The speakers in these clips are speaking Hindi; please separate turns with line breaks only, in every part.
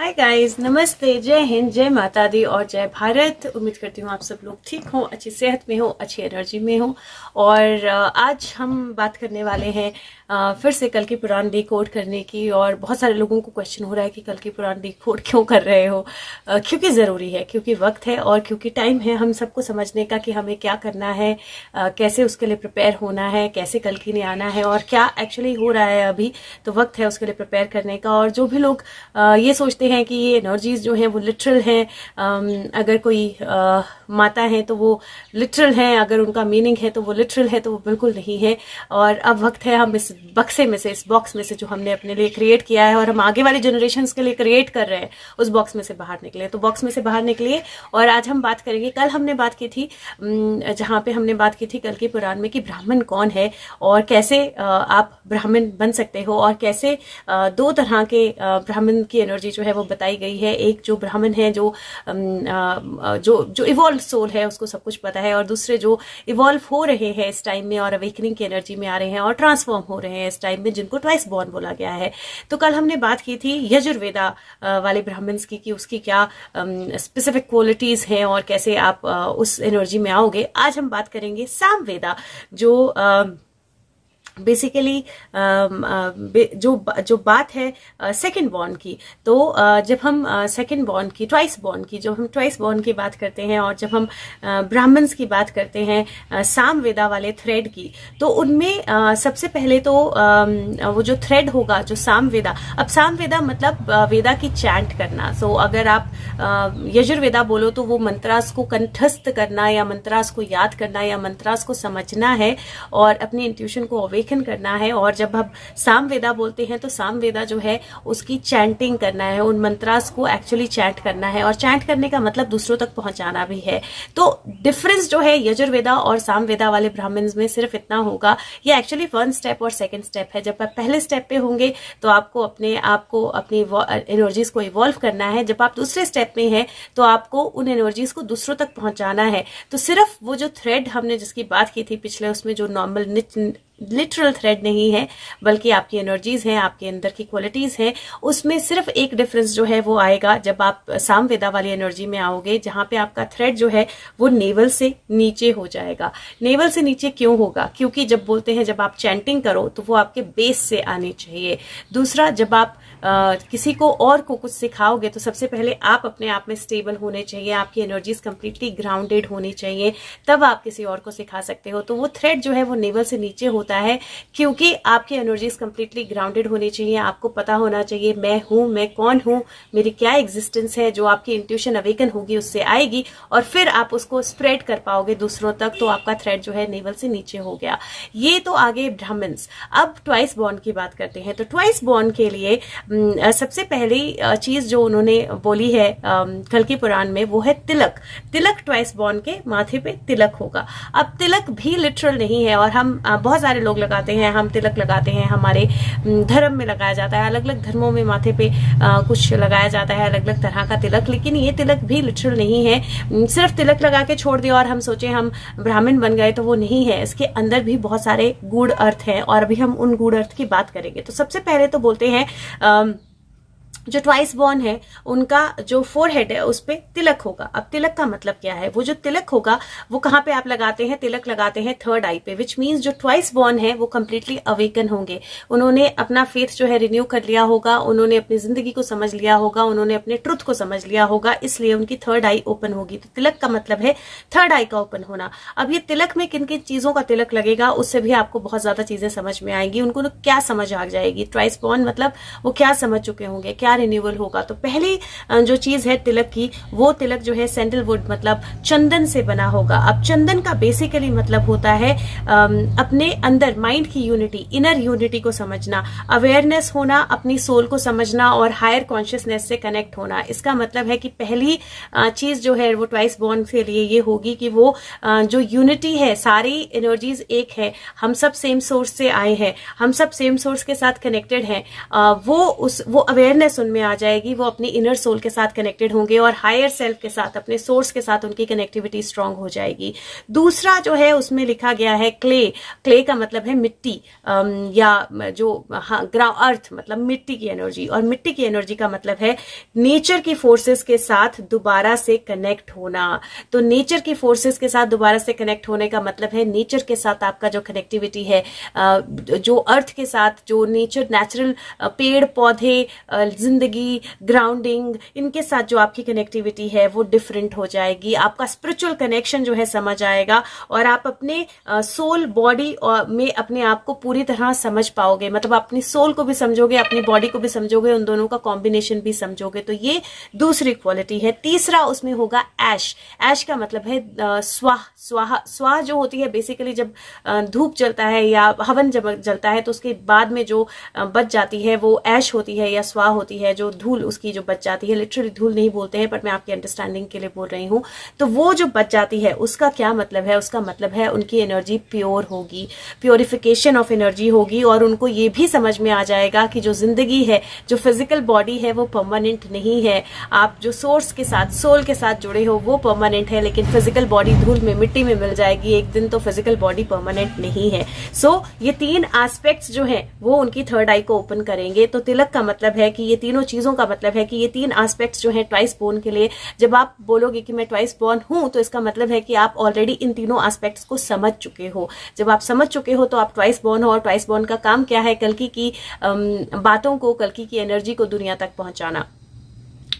हाय गाइस नमस्ते. जय हिंद, जय माता दी और जय भारत. उम्मीद करती हूँ आप सब लोग ठीक हो, अच्छी सेहत में हो, अच्छी एनर्जी में हो. और आज हम बात करने वाले हैं फिर से कल की पुराण डिकोड करने की और बहुत सारे लोगों को क्वेश्चन हो रहा है कि कल की पुराण डिकोड क्यों कर रहे हो? क्योंकि ज़रूरी है, क्योंकि वक्त है और क्योंकि टाइम है हम सबको समझने का कि हमें क्या करना है कैसे उसके लिए प्रिपेयर होना है, कैसे कल की ने आना है और क्या एक्चुअली हो रहा है अभी. तो वक्त है उसके लिए प्रिपेयर करने का और जो भी लोग ये सोचते हैं कि ये एनर्जीज जो हैं वो लिटरल हैं। अगर कोई आ, माता है तो वो लिटरल हैं। अगर उनका मीनिंग है तो वो लिटरल है तो वो बिल्कुल नहीं है। और अब वक्त है हम इस बक्से में से इस बॉक्स में से जो हमने अपने लिए क्रिएट किया है और हम आगे वाले जनरेशन के लिए क्रिएट कर रहे हैं उस बॉक्स में से बाहर निकले तो बॉक्स में से बाहर निकलिए और आज हम बात करेंगे कल हमने बात की थी जहाँ पे हमने बात की थी कल के पुराण में कि ब्राह्मण कौन है और कैसे आप ब्राह्मण बन सकते हो और कैसे दो तरह के ब्राह्मण की एनर्जी जो है बताई गई है। एक जो ब्राह्मण है, जो जो जो इवॉल्व सोल है, उसको सब कुछ पता है। और दूसरे जो इवॉल्व हो रहे हैं इस टाइम में और अवेकनिंग की एनर्जी में आ रहे हैं और ट्रांसफॉर्म हो रहे हैं इस टाइम में, जिनको ट्वाइस बॉर्न बोला गया है। तो कल हमने बात की थी यजुर्वेदा वाले ब्राह्मण्स की, कि उसकी क्या स्पेसिफिक क्वालिटीज हैं और कैसे आप उस एनर्जी में आओगे। आज हम बात करेंगे सामवेदा, जो बेसिकली um, uh, जो जो बात है सेकंड uh, बॉन्ड की तो uh, जब हम सेकंड बॉन्ड की ट्वाइस बॉन्ड की जब हम ट्वाइस बॉन्ड की बात करते हैं और जब हम ब्राह्मण्स की बात करते हैं साम वेदा वाले थ्रेड की तो उनमें सबसे पहले तो um, वो जो थ्रेड होगा जो साम वेदा अब साम वेदा मतलब वेदा की चैंट करना सो अगर आप यजुर्वेदा बोलो तो वो मंत्रास को कंठस्थ करना या मंत्रास को याद करना या मंत्रास को समझना है और अपनी इंट्यूशन को अवेक अवेकन करना है और जब हम साम वेदा बोलते हैं तो साम वेदा जो है, उसकी चैंटिंग करना है, उन मंत्रास को एक्चुअली चैंट करना है और चैंट करने का मतलब दूसरों तक पहुंचाना भी है। तो डिफरेंस जो है, यजुर्वेदा और साम वेदा वाले ब्राह्मण में सिर्फ़ इतना होगा, ये एक्चुअली वन स्टेप और सेकेंड स्टेप है। जब आप पहले स्टेप पे होंगे तो आपको अपने आप को अपनी एनर्जीज को इवॉल्व करना है। जब आप दूसरे स्टेप में हैं तो आपको उन एनर्जीज को दूसरों तक पहुंचाना है। तो सिर्फ़ वो जो थ्रेड हमने जिसकी बात की थी पिछले, उसमें जो नॉर्मल लिटरल थ्रेड नहीं है, बल्कि आपकी एनर्जीज हैं, आपके अंदर की क्वालिटीज हैं। उसमें सिर्फ़ एक डिफरेंस जो है वो आएगा, जब आप सामवेदा वाली एनर्जी में आओगे, जहाँ पे आपका थ्रेड जो है वो नेवल से नीचे हो जाएगा। नेवल से नीचे क्यों होगा? क्योंकि जब बोलते हैं जब आप चैंटिंग करो तो वो आपके बेस से आनी चाहिए। दूसरा, जब आप किसी को और को कुछ सिखाओगे तो सबसे पहले आप अपने आप में स्टेबल होने चाहिए, आपकी एनर्जीज कंप्लीटली ग्राउंडेड होनी चाहिए, तब आप किसी और को सिखा सकते हो। तो वो थ्रेड जो है, वो नेवल से नीचे होता है, क्योंकि आपकी एनर्जीज कंप्लीटली ग्राउंडेड होनी चाहिए, आपको पता होना चाहिए, मैं हूँ, मैं कौन हूँ, मेरी क्या एग्जिस्टेंस है, जो आपकी इंट्यूशन अवेकन होगी, उससे आएगी, और फिर आप उसको स्प्रेड कर पाओगे दूसरों तक तो आपका थ्रेड जो है नेवल से नीचे हो गया। ये तो आगे ब्राह्मण्स। अब ट्वाइस बॉन्ड की बात करते हैं। तो ट्वाइस बॉन्ड के लिए सबसे पहली चीज़ जो उन्होंने बोली है कल की पुराण में, वो है तिलक। तिलक ट्वाइस बॉर्न के माथे पे तिलक होगा। अब तिलक भी लिटरल नहीं है और हम बहुत सारे लोग लगाते हैं, हम तिलक लगाते हैं, हमारे धर्म में लगाया जाता है अलग अलग धर्मों में माथे पे कुछ लगाया जाता है अलग अलग तरह का तिलक, लेकिन ये तिलक भी लिटरल नहीं है। सिर्फ़ तिलक लगा के छोड़ दिया और हम सोचे हम ब्राह्मण बन गए तो वो नहीं है। इसके अंदर भी बहुत सारे गुड़ अर्थ हैं और अभी हम उन गुड़ अर्थ की बात करेंगे। तो सबसे पहले तो बोलते हैं Um, जो ट्वाइस बॉर्न है, उनका जो फोर हेड है, उस पर तिलक होगा। अब तिलक का मतलब क्या है? वो जो तिलक होगा, वो कहाँ पे आप लगाते हैं? तिलक लगाते हैं थर्ड आई पे विच मीन्स जो ट्वाइस बॉर्न है, वो कम्प्लीटली अवेकन होंगे। उन्होंने अपना फेथ जो है रिन्यू कर लिया होगा, उन्होंने अपनी ज़िंदगी को समझ लिया होगा, उन्होंने अपने ट्रुथ को समझ लिया होगा, इसलिए उनकी थर्ड आई ओपन होगी। तो तिलक का मतलब है थर्ड आई का ओपन होना। अब ये तिलक में किन किन चीज़ों का तिलक लगेगा, उससे भी आपको बहुत ज़्यादा चीज़ें समझ में आएँगी। उनको क्या समझ आ जाएगी? ट्वाइस बॉर्न मतलब वो क्या समझ चुके होंगे? क्या रिन्यूअल होगा। तो पहली जो चीज़ है तिलक की, वो तिलक जो है सैंडलवुड मतलब चंदन से बना होगा। अब चंदन का बेसिकली मतलब होता है अपने अंदर माइंड की यूनिटी इनर यूनिटी को समझना अवेयरनेस होना, अपनी सोल को समझना और हायर कॉन्शियसनेस से कनेक्ट होना। इसका मतलब है कि पहली चीज़ जो है वो ट्वाइस बॉन्ड के लिए ये होगी कि वो जो यूनिटी है, सारी एनर्जीज एक है, हम सब सेम सोर्स से आए हैं, हम सब सेम सोर्स के साथ कनेक्टेड हैं वो उस, वो अवेयरनेस उनमें आ जाएगी। वो अपनी इनर सोल के साथ कनेक्टेड होंगे और हायर सेल्फ के साथ, अपने सोर्स के साथ उनकी कनेक्टिविटी स्ट्रांग हो जाएगी। दूसरा जो है, उसमें लिखा गया है क्ले क्ले का मतलब है मिट्टी या जो हाँ अर्थ मतलब मिट्टी की एनर्जी और मिट्टी की एनर्जी का मतलब है नेचर की फोर्सेस के साथ दोबारा से कनेक्ट होना। तो नेचर की फोर्सेस के साथ दोबारा से कनेक्ट होने का मतलब है नेचर के साथ आपका जो कनेक्टिविटी है जो अर्थ के साथ, जो नेचर नेचुरल पेड़, पौधे ज़िंदगी ग्राउंडिंग इनके साथ जो आपकी कनेक्टिविटी है, वो डिफरेंट हो जाएगी। आपका स्पिरिचुअल कनेक्शन जो है, समझ आएगा और आप अपने सोल बॉडी में अपने आप को पूरी तरह समझ पाओगे। मतलब अपनी सोल को भी समझोगे, अपनी बॉडी को भी समझोगे, उन दोनों का कॉम्बिनेशन भी समझोगे। तो ये दूसरी क्वालिटी है। तीसरा उसमें होगा ऐश ऐश का मतलब है स्वाह। स्वाह स्वाह जो होती है बेसिकली जब धूप जलता है या हवन जब जलता है तो उसके बाद में जो बच जाती है, वो ऐश होती है या स्वाह होती है। जो धूल उसकी जो बच जाती है लिटरली धूल नहीं बोलते हैं पर मैं आपकी अंडरस्टैंडिंग के लिए बोल रही हूँ। तो वो जो बच जाती है उसका क्या मतलब है? उसका मतलब है उनकी एनर्जी प्योर होगी प्योरिफिकेशन ऑफ़ एनर्जी होगी और उनको ये भी समझ में आ जाएगा कि जो ज़िंदगी है जो फ़िज़िकल बॉडी है वो परमानेंट नहीं है। आप जो सोर्स के साथ सोल के साथ जुड़े हो वो परमानेंट है लेकिन फ़िज़िकल बॉडी धूल में मिट्टी में मिल जाएगी। एक दिन तो फ़िज़िकल बॉडी परमानेंट नहीं है। सो so, ये तीन एस्पेक्ट्स जो है वो उनकी थर्ड आई को ओपन करेंगे। तो तिलक का मतलब है कि ये तीनों चीज़ों का मतलब है कि ये तीन एस्पेक्ट्स जो है ट्वाइस बोन के लिए। जब आप बोलोगे कि मैं ट्वाइस बोर्न हूँ तो इसका मतलब है कि आप ऑलरेडी इन तीनों एस्पेक्ट्स को समझ चुके हो। जब आप समझ चुके हो तो आप ट्वाइस बोर्न हो, और ट्वाइस बोर्न का काम क्या है? कलकी की बातों को, कलकी की एनर्जी को दुनिया तक पहुंचाना।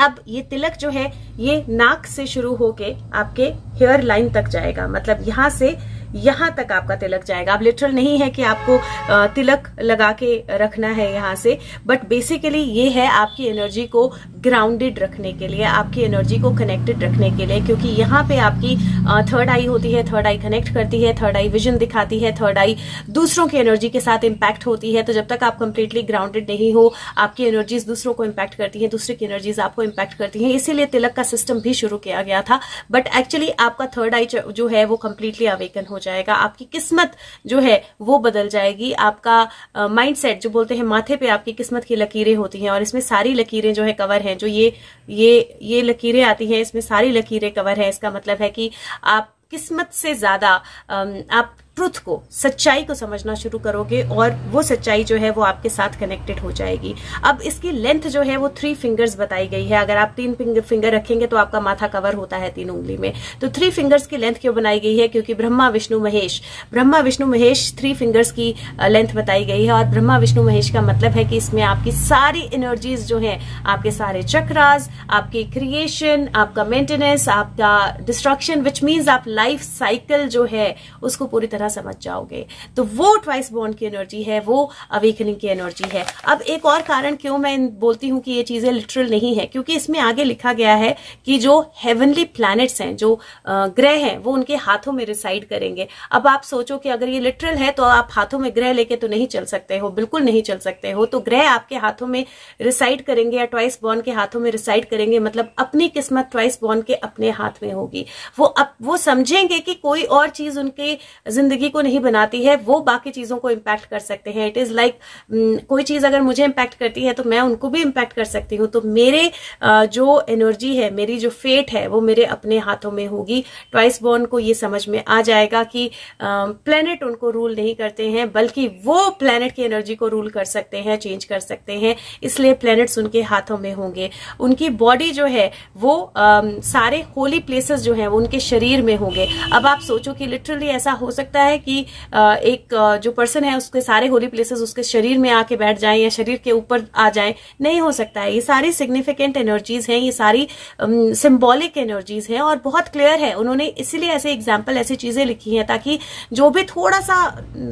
अब ये तिलक जो है, ये नाक से शुरू होके आपके हेयर लाइन तक जाएगा। मतलब यहाँ से यहाँ तक आपका तिलक जाएगा। अब लिटरल नहीं है कि आपको तिलक लगा के रखना है यहाँ से बट बेसिकली ये है आपकी एनर्जी को ग्राउंडेड रखने के लिए, आपकी एनर्जी को कनेक्टेड रखने के लिए, क्योंकि यहाँ पे आपकी थर्ड आई होती है थर्ड आई कनेक्ट करती है थर्ड आई विजन दिखाती है थर्ड आई दूसरों की एनर्जी के साथ इम्पैक्ट होती है तो जब तक आप कंप्लीटली ग्राउंडेड नहीं हो, आपकी एनर्जीज दूसरों को इम्पैक्ट करती है, दूसरे की एनर्जीज आपको इम्पैक्ट करती है, इसीलिए तिलक का सिस्टम भी शुरू किया गया था बट एक्चुअली आपका थर्ड आई जो है वो कंप्लीटली अवेकन हो। जाएगा, आपकी किस्मत जो है वो बदल जाएगी। आपका माइंड सेट जो बोलते हैं, माथे पे आपकी किस्मत की लकीरें होती हैं और इसमें सारी लकीरें जो है कवर हैं, जो ये ये ये लकीरें आती हैं, इसमें सारी लकीरें कवर हैं। इसका मतलब है कि आप किस्मत से ज़्यादा आप ट्रुथ को, सच्चाई को समझना शुरू करोगे और वो सच्चाई जो है वो आपके साथ कनेक्टेड हो जाएगी। अब इसकी लेंथ जो है वो थ्री फिंगर्स बताई गई है। अगर आप तीन फिंगर रखेंगे तो आपका माथा कवर होता है तीन उंगली में। तो थ्री फिंगर्स की लेंथ क्यों बनाई गई है? क्योंकि ब्रह्मा, विष्णु, महेश। ब्रह्मा, विष्णु, महेश थ्री फिंगर्स की लेंथ बताई गई है और ब्रह्मा, विष्णु, महेश का मतलब है कि इसमें आपकी सारी एनर्जीज जो है, आपके सारे चक्रास आपकी क्रिएशन आपका मेंटेनेंस आपका डिस्ट्रक्शन विच मीन्स आप लाइफ साइकिल जो है, उसको पूरी तरह तरह समझ जाओगे। तो वो ट्वाइस बॉन्ड की एनर्जी है, वो अवेकनिंग की एनर्जी है। अब एक और कारण क्यों मैं बोलती हूँ कि ये चीज़ें लिटरल नहीं है, क्योंकि इसमें आगे लिखा गया है कि जो हेवनली प्लैनेट्स हैं, जो ग्रह हैं, वो उनके हाथों में रिसाइड करेंगे। अब आप सोचो कि अगर ये लिटरल है तो आप हाथों में ग्रह लेके तो नहीं चल सकते हो, बिल्कुल नहीं चल सकते हो। तो ग्रह आपके हाथों में रिसाइड करेंगे या ट्वाइस बॉन्ड के हाथों में रिसाइड करेंगे मतलब अपनी किस्मत ट्वाइस बॉन्ड के अपने हाथ में होगी। वो अब, वो समझेंगे कि कोई और चीज़ उनके ज़िंदगी ज़िंदगी को नहीं बनाती है वो बाकी चीज़ों को इम्पैक्ट कर सकते हैं। इट इज़ लाइक कोई चीज़ अगर मुझे इम्पैक्ट करती है तो मैं उनको भी इम्पैक्ट कर सकती हूँ। तो मेरे जो एनर्जी है मेरी जो फेट है वो मेरे अपने हाथों में होगी। ट्वाइस बॉर्न को ये समझ में आ जाएगा कि प्लेनेट उनको रूल नहीं करते हैं बल्कि वो प्लेनेट की एनर्जी को रूल कर सकते हैं चेंज कर सकते हैं। इसलिए प्लेनेट्स उनके हाथों में होंगे। उनकी बॉडी जो है वो um, सारे होली प्लेसेस जो है वो उनके शरीर में होंगे। अब आप सोचो कि लिटरली ऐसा हो सकता है कि एक जो पर्सन है, उसके सारे होली प्लेसेस उसके शरीर में आके बैठ जाएँ या शरीर के ऊपर आ जाएँ, नहीं हो सकता है। ये सारी सिग्निफिकेंट एनर्जीज हैं, ये सारी सिंबॉलिक एनर्जीज हैं और बहुत क्लियर है। उन्होंने इसीलिए ऐसे एग्ज़ाम्पल ऐसी चीज़ें लिखी हैं ताकि जो भी थोड़ा सा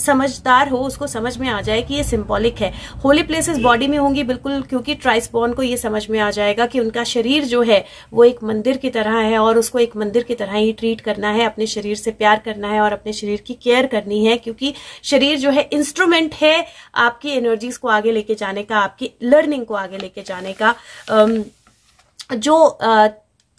समझदार हो, उसको समझ में आ जाए कि ये सिंबॉलिक है। होली प्लेसेस बॉडी में होंगी बिल्कुल, क्योंकि ट्राइसबॉर्न को ये समझ में आ जाएगा कि उनका शरीर जो है, वो एक मंदिर की तरह है और उसको एक मंदिर की तरह ही ट्रीट करना है, अपने शरीर से प्यार करना है और अपने शरीर की केयर करनी है, क्योंकि शरीर जो है इंस्ट्रूमेंट है आपकी एनर्जीज को आगे लेके जाने का, आपकी लर्निंग को आगे लेके जाने का। जो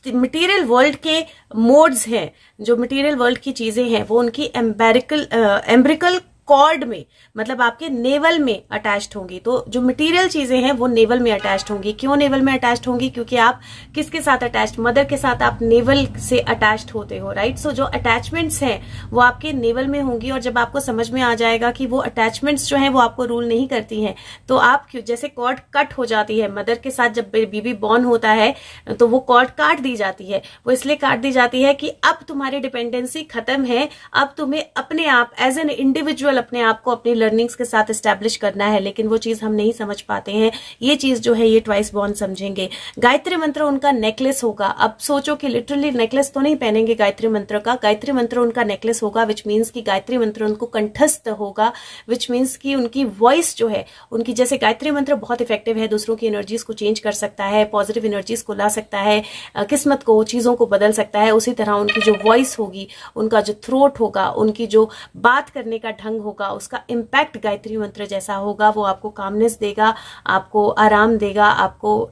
मटेरियल वर्ल्ड के मोड्स हैं, जो मटेरियल वर्ल्ड की चीज़ें हैं, वो उनकी एम्बेरिकल एम्ब्रिकल कॉर्ड में मतलब आपके नेवल में अटैच्ड होंगी। तो जो मटेरियल चीज़ें हैं वो नेवल में अटैच्ड होंगी। क्यों नेवल में अटैच्ड होंगी? क्योंकि आप किसके साथ अटैच्ड मदर के साथ आप नेवल से अटैच्ड होते हो राइट सो so, जो अटैचमेंट्स हैं वो आपके नेवल में होंगी और जब आपको समझ में आ जाएगा कि वो अटैचमेंट्स जो है वो आपको रूल नहीं करती है तो आप क्यों जैसे कॉर्ड कट हो जाती है मदर के साथ जब बेबी बॉर्न होता है तो वो कॉर्ड काट दी जाती है। वो इसलिए काट दी जाती है कि अब तुम्हारी डिपेंडेंसी खत्म है अब तुम्हें अपने आप एज एन इंडिविजुअल अपने आप को अपनी लर्निंग्स के साथ स्टैब्लिश करना है, लेकिन वो चीज़ हम नहीं समझ पाते हैं। ये चीज़ जो है, ये ट्वाइस बॉन्ड समझेंगे। गायत्री मंत्र उनका नेकलेस होगा। अब सोचो कि लिटरली नेकलेस तो नहीं पहनेंगे गायत्री मंत्र का। गायत्री मंत्र उनका नेकलेस होगा विच मीन्स की गायत्री मंत्र उनको कंठस्थ होगा विच मीन्स की उनकी वॉइस जो है, उनकी जैसे गायत्री मंत्र बहुत इफ़ेक्टिव है, दूसरों की एनर्जीज को चेंज कर सकता है पॉजिटिव एनर्जीज को ला सकता है किस्मत को, चीज़ों को बदल सकता है, उसी तरह उनकी जो वॉइस होगी, उनका जो थ्रोट होगा, उनकी जो बात करने का ढंग होगा, उसका इम्पैक्ट गायत्री मंत्र जैसा होगा, वो आपको कामनेस देगा, आपको आराम देगा, आपको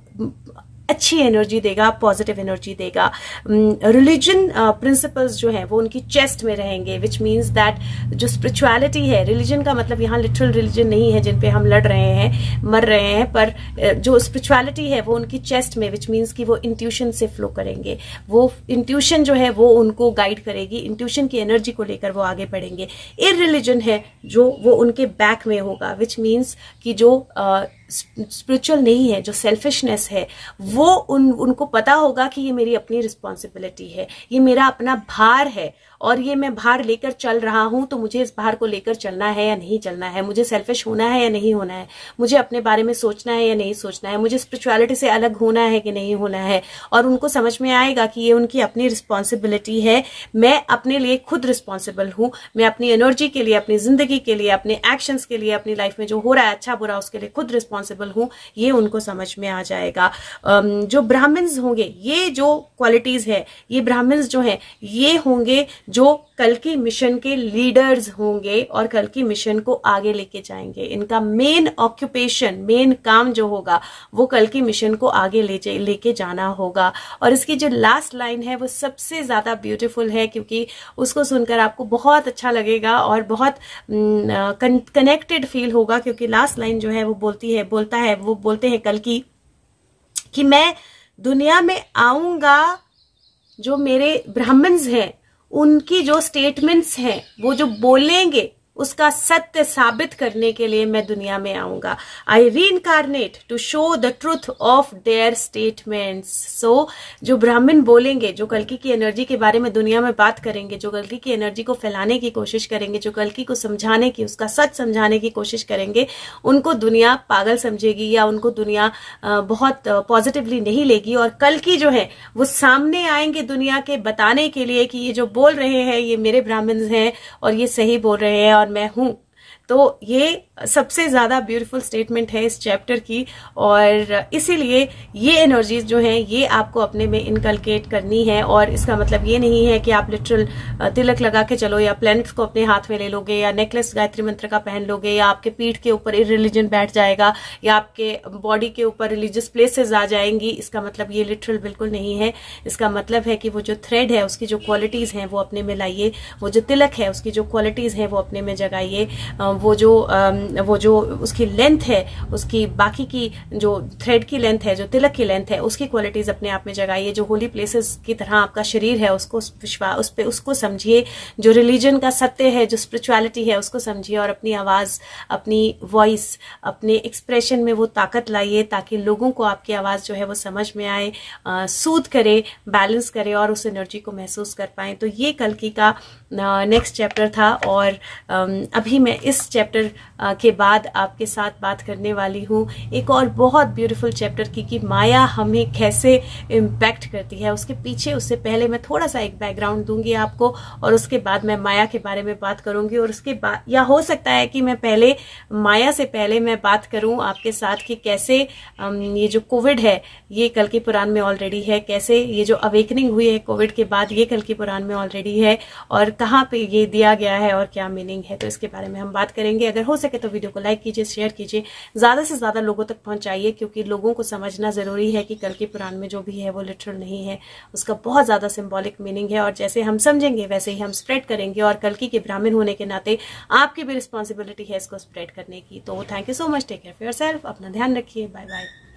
अच्छी एनर्जी देगा पॉजिटिव एनर्जी देगा। रिलीजन uh, प्रिंसिपल्स जो है वो उनकी चेस्ट में रहेंगे विच मीन्स दैट जो स्पिरिचुअलिटी है रिलीजन का मतलब यहाँ लिटरल रिलीजन नहीं है जिन पे हम लड़ रहे हैं मर रहे हैं पर uh, जो स्पिरिचुअलिटी है वो उनकी चेस्ट में विच मीन्स कि वो इंट्यूशन से फ्लो करेंगे। वो इंट्यूशन जो है वो उनको गाइड करेगी इंट्यूशन की एनर्जी को लेकर वो आगे बढ़ेंगे। Ir रिलीजन है जो वो उनके बैक में होगा विच मीन्स कि जो uh, स्पिरिचुअल नहीं है, जो सेल्फिशनेस है, वो उन, उनको पता होगा कि ये मेरी अपनी रिस्पॉन्सिबिलिटी है, ये मेरा अपना भार है। और ये मैं भार लेकर चल रहा हूँ तो मुझे इस भार को लेकर चलना है या नहीं चलना है? मुझे सेल्फिश होना है या नहीं होना है? मुझे अपने बारे में सोचना है या नहीं सोचना है? मुझे स्पिरिचुअलिटी से अलग होना है कि नहीं होना है? और उनको समझ में आएगा कि ये उनकी अपनी रिस्पॉन्सिबिलिटी है। मैं अपने लिए खुद रिस्पॉन्सिबल हूँ। मैं अपनी एनर्जी के लिए, अपनी ज़िंदगी के लिए, अपने एक्शंस के लिए, अपनी लाइफ में जो हो रहा है अच्छा बुरा, उसके लिए खुद रिस्पॉन्सिबल हूँ। ये उनको समझ में आ जाएगा। जो ब्राह्मण्स होंगे, ये जो क्वालिटीज है, ये ब्राह्मण्स जो है, ये होंगे जो कल की मिशन के लीडर्स होंगे और कल की मिशन को आगे लेके जाएँगे। इनका मेन ऑक्यूपेशन मेन काम जो होगा, वो कल की मिशन को आगे ले लेके जाना होगा। और इसकी जो लास्ट लाइन है, वो सबसे ज़्यादा ब्यूटीफुल है क्योंकि उसको सुनकर आपको बहुत अच्छा लगेगा और बहुत कनेक्टेड फील होगा क्योंकि लास्ट लाइन जो है, वो बोलती है, बोलता है, वो बोलते हैं कल की कि मैं दुनिया में आऊँगा जो मेरे ब्राह्मण्स हैं। उनकी जो स्टेटमेंट्स हैं वो जो बोलेंगे उसका सत्य साबित करने के लिए मैं दुनिया में आऊँगा। I reincarnate to show the truth of their statements so जो ब्राह्मण बोलेंगे, जो कलकी की एनर्जी के बारे में दुनिया में बात करेंगे, जो कलकी की एनर्जी को फैलाने की कोशिश करेंगे, जो कलकी को समझाने की, उसका सच समझाने की कोशिश करेंगे, उनको दुनिया पागल समझेगी या उनको दुनिया बहुत पॉजिटिवली नहीं लेगी। और कल जो है, वो सामने आएँगे दुनिया के बताने के लिए कि ये जो बोल रहे हैं, ये मेरे ब्राह्मण हैं और ये सही बोल रहे हैं और मैं हूँ। तो ये सबसे ज़्यादा ब्यूटीफुल स्टेटमेंट है इस चैप्टर की, और इसीलिए ये एनर्जीज जो हैं, ये आपको अपने में इनकलकेट करनी है, और इसका मतलब ये नहीं है कि आप लिटरल तिलक लगा के चलो, या प्लैनेट्स को अपने हाथ में ले लोगे, या नेकलेस गायत्री मंत्र का पहन लोगे, या आपके पीठ के ऊपर रिलीजन बैठ जाएगा, या आपके बॉडी के ऊपर रिलीजियस प्लेसेस आ जाएँगी, इसका मतलब ये लिटरल बिल्कुल नहीं है। इसका मतलब है कि वो जो थ्रेड है, उसकी जो क्वालिटीज हैं, वो अपने में लाइए, वो जो तिलक है, उसकी जो क्वालिटीज हैं, वो अपने में जगाइए। वो जो वो जो उसकी लेंथ है, उसकी बाकी की जो थ्रेड की लेंथ है, जो तिलक की लेंथ है, उसकी क्वालिटीज अपने आप में जगाइए। जो होली प्लेसेस की तरह आपका शरीर है, उसको विश्वास उस पर उसको समझिए। जो रिलीजन का सत्य है, जो स्पिरिचुअलिटी है, उसको समझिए और अपनी आवाज़, अपनी वॉइस अपने एक्सप्रेशन में वो ताकत लाइए ताकि लोगों को आपकी आवाज़ जो है वो समझ में आए सूद करे बैलेंस करे और उस एनर्जी को महसूस कर पाए। तो ये कल की का नेक्स्ट चैप्टर था और अभी मैं इस चैप्टर के बाद आपके साथ बात करने वाली हूँ। एक और बहुत ब्यूटीफुल चैप्टर की कि माया हमें कैसे इम्पैक्ट करती है, उसके पीछे, उससे पहले मैं थोड़ा सा एक बैकग्राउंड दूँगी आपको, और उसके बाद मैं माया के बारे में बात करूँगी, और उसके बाद, या हो सकता है कि मैं पहले, माया से पहले मैं बात करूँ आपके साथ कि कैसे ये जो कोविड है, ये कल के पुराण में ऑलरेडी है, कैसे ये जो अवेकनिंग हुई है कोविड के बाद, ये कल के पुराण में ऑलरेडी है, और कहाँ पे ये दिया गया है, और क्या मीनिंग है तो इसके बारे में हम बात करेंगे। अगर हो सके तो वीडियो को लाइक कीजिए शेयर कीजिए। ज़्यादा से ज़्यादा लोगों तक पहुंचाइए, क्योंकि लोगों को समझना ज़रूरी है कि कल के पुराण में जो भी है वो लिटरल नहीं है। उसका बहुत ज़्यादा सिम्बॉलिक मीनिंग है और जैसे हम समझेंगे, वैसे ही हम स्प्रेड करेंगे और कल के ब्राह्मण होने के नाते आपकी भी रिस्पॉन्सिबिलिटी है इसको स्प्रेड करने की। तो thank you so much take care for yourself अपना ध्यान रखिए. Bye bye